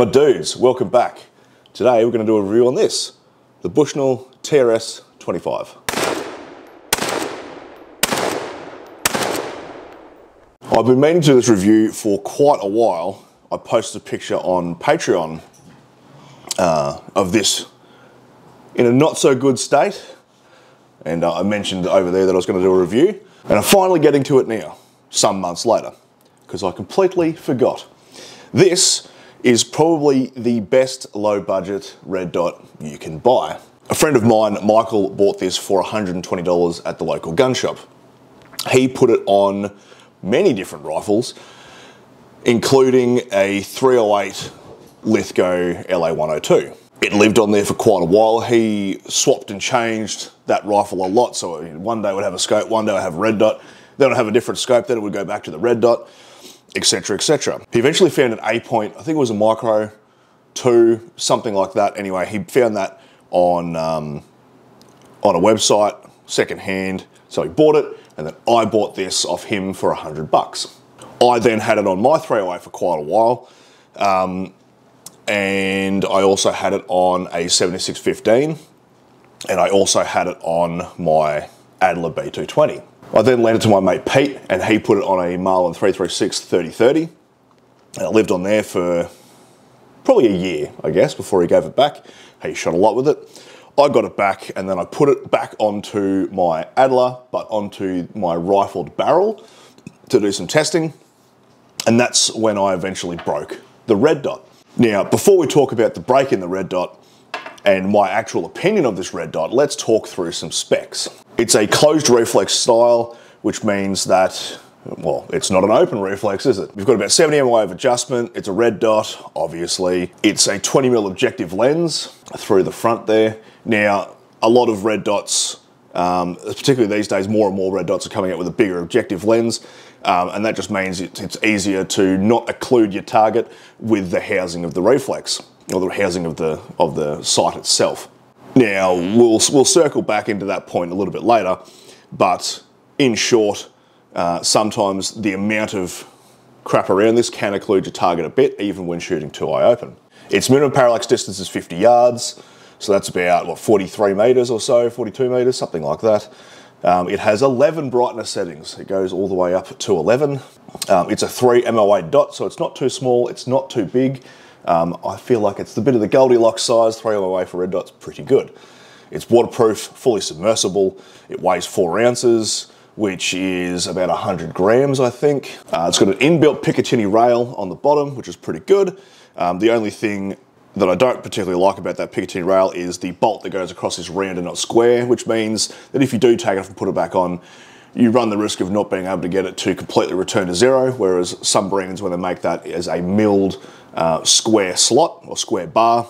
My dudes, welcome back. Today we're going to do a review on this, the Bushnell TRS 25. I've been meaning to do this review for quite a while. I posted a picture on Patreon uh, of this in a not so good state. And uh, I mentioned over there that I was going to do a review. And I'm finally getting to it now, some months later, because I completely forgot. This is probably the best low budget red dot you can buy. A friend of mine, Michael, bought this for $120 at the local gun shop. He put it on many different rifles, including a 308 Lithgow LA102. It lived on there for quite a while. He swapped and changed that rifle a lot. So one day would have a scope, one day would have a red dot, then it would have a different scope, then it would go back to the red dot etc., etc. He eventually found an Aimpoint, I think it was a micro two, something like that. Anyway, he found that on um, on a website, secondhand. So he bought it, and then I bought this off him for a hundred bucks. I then had it on my 308 for quite a while, um, and I also had it on a 7615, and I also had it on my Adler B220. I then lent it to my mate Pete, and he put it on a Marlin 336 3030. And it lived on there for probably a year, I guess, before he gave it back. He shot a lot with it. I got it back, and then I put it back onto my Adler, but onto my rifled barrel to do some testing. And that's when I eventually broke the red dot. Now, before we talk about the break in the red dot and my actual opinion of this red dot, let's talk through some specs. It's a closed reflex style, which means that well, it's not an open reflex, is it? We've got about 70 MOA of adjustment. It's a red dot, obviously. It's a 20 mm objective lens through the front there. Now, a lot of red dots, um, particularly these days, more and more red dots are coming out with a bigger objective lens. Um, and that just means it, it's easier to not occlude your target with the housing of the reflex or the housing of the, of the sight itself. Now, we'll, we'll circle back into that point a little bit later, but in short, uh, sometimes the amount of crap around this can occlude your target a bit, even when shooting two eye open. Its minimum parallax distance is 50 yards, so that's about, what, 43 metres or so, 42 metres, something like that. Um, it has 11 brightness settings. It goes all the way up to 11. Um, it's a 3 MOA dot, so it's not too small, it's not too big. Um, I feel like it's the bit of the Goldilocks size, three away for red dot's pretty good. It's waterproof, fully submersible. It weighs four ounces, which is about 100 grams, I think. Uh, it's got an inbuilt Picatinny rail on the bottom, which is pretty good. Um, the only thing that I don't particularly like about that Picatinny rail is the bolt that goes across this round and not square, which means that if you do take it off and put it back on, you run the risk of not being able to get it to completely return to zero, whereas some brands, when they make that as a milled uh, square slot or square bar,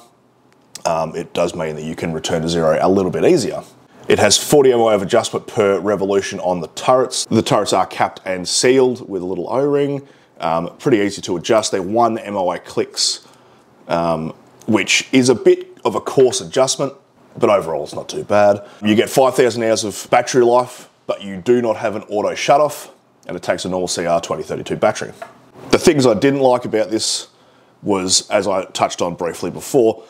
um, it does mean that you can return to zero a little bit easier. It has 40 MOA of adjustment per revolution on the turrets. The turrets are capped and sealed with a little O-ring. Um, pretty easy to adjust. They're one MOA clicks, um, which is a bit of a coarse adjustment, but overall it's not too bad. You get 5,000 hours of battery life, but you do not have an auto shut off, and it takes a normal CR 2032 battery. The things I didn't like about this was, as I touched on briefly before,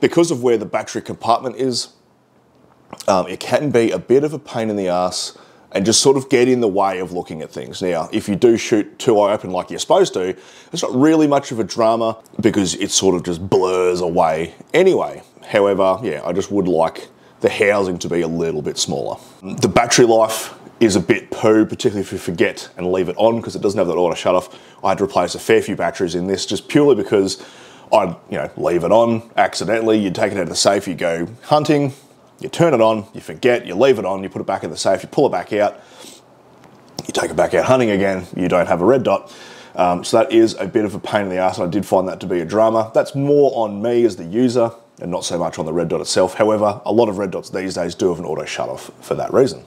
because of where the battery compartment is, um, it can be a bit of a pain in the ass and just sort of get in the way of looking at things. Now, if you do shoot two eye open like you're supposed to, it's not really much of a drama because it sort of just blurs away anyway. However, yeah, I just would like the housing to be a little bit smaller. The battery life is a bit poo, particularly if you forget and leave it on because it doesn't have that auto shut off. I had to replace a fair few batteries in this just purely because I'd you know leave it on accidentally. You'd take it out of the safe, you go hunting, you turn it on, you forget, you leave it on, you put it back in the safe, you pull it back out, you take it back out hunting again, you don't have a red dot. Um, so that is a bit of a pain in the ass, and I did find that to be a drama. That's more on me as the user and not so much on the red dot itself. However, a lot of red dots these days do have an auto shut off for that reason.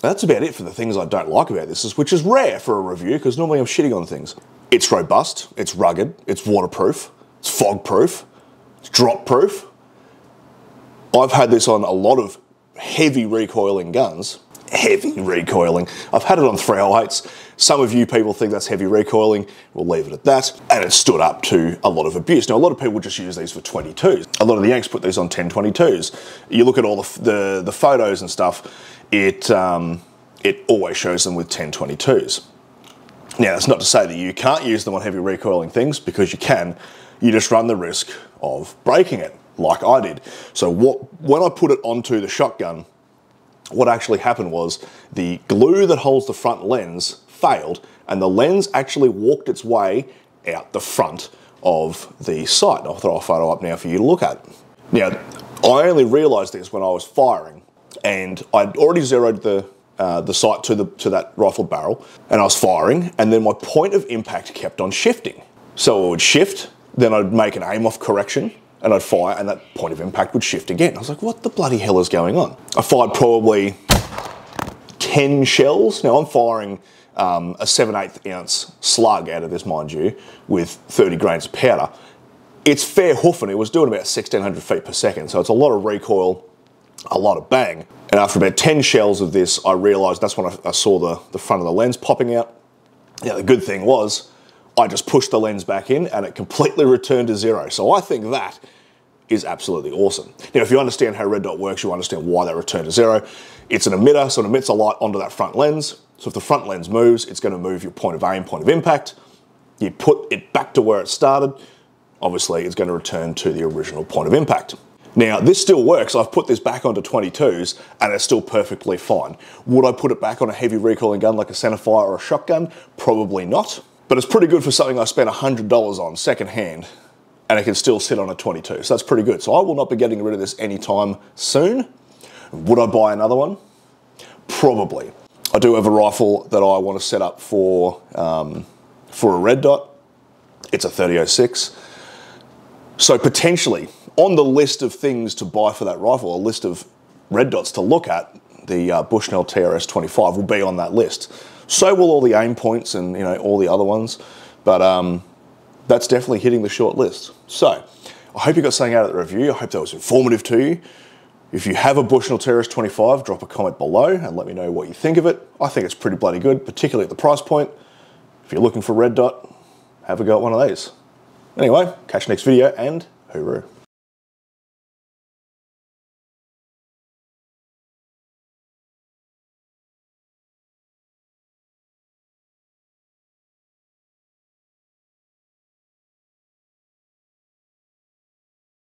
That's about it for the things I don't like about this, which is rare for a review because normally I'm shitting on things. It's robust, it's rugged, it's waterproof, it's fog proof, it's drop proof. I've had this on a lot of heavy recoiling guns heavy recoiling. I've had it on 308s. Some of you people think that's heavy recoiling. We'll leave it at that. And it stood up to a lot of abuse. Now, a lot of people just use these for 22s. A lot of the Yanks put these on 1022s. You look at all the, the, the photos and stuff, it, um, it always shows them with 1022s. Now, that's not to say that you can't use them on heavy recoiling things, because you can. You just run the risk of breaking it, like I did. So what, when I put it onto the shotgun, what actually happened was the glue that holds the front lens failed and the lens actually walked its way out the front of the sight. I'll throw a photo up now for you to look at. Now, I only realised this when I was firing and I'd already zeroed the uh, the sight to the to that rifle barrel and I was firing and then my point of impact kept on shifting. So it would shift, then I'd make an aim off correction and I'd fire and that point of impact would shift again. I was like, what the bloody hell is going on? I fired probably 10 shells. Now I'm firing um, a 7 8 ounce slug out of this, mind you, with 30 grains of powder. It's fair hoofing. It was doing about 1600 feet per second. So it's a lot of recoil, a lot of bang. And after about 10 shells of this, I realized that's when I, I saw the, the front of the lens popping out. Yeah, the good thing was I just pushed the lens back in and it completely returned to zero. So I think that is absolutely awesome. Now, if you understand how red dot works, you understand why that returned to zero. It's an emitter, so it emits a light onto that front lens. So if the front lens moves, it's going to move your point of aim, point of impact. You put it back to where it started. Obviously, it's going to return to the original point of impact. Now, this still works. I've put this back onto 22s and it's still perfectly fine. Would I put it back on a heavy recoiling gun like a centerfire or a shotgun? Probably not. But it's pretty good for something I spent $100 on secondhand and it can still sit on a 22. So that's pretty good. So I will not be getting rid of this anytime soon. Would I buy another one? Probably. I do have a rifle that I want to set up for, um, for a red dot. It's a 3006. So potentially, on the list of things to buy for that rifle, a list of red dots to look at, the uh, Bushnell TRS 25 will be on that list. So will all the Aimpoints and you know all the other ones, but um, that's definitely hitting the short list. So I hope you got something out of the review. I hope that was informative to you. If you have a Bushnell TRS 25, drop a comment below and let me know what you think of it. I think it's pretty bloody good, particularly at the price point. If you're looking for red dot, have a go at one of these. Anyway, catch you next video and hooroo.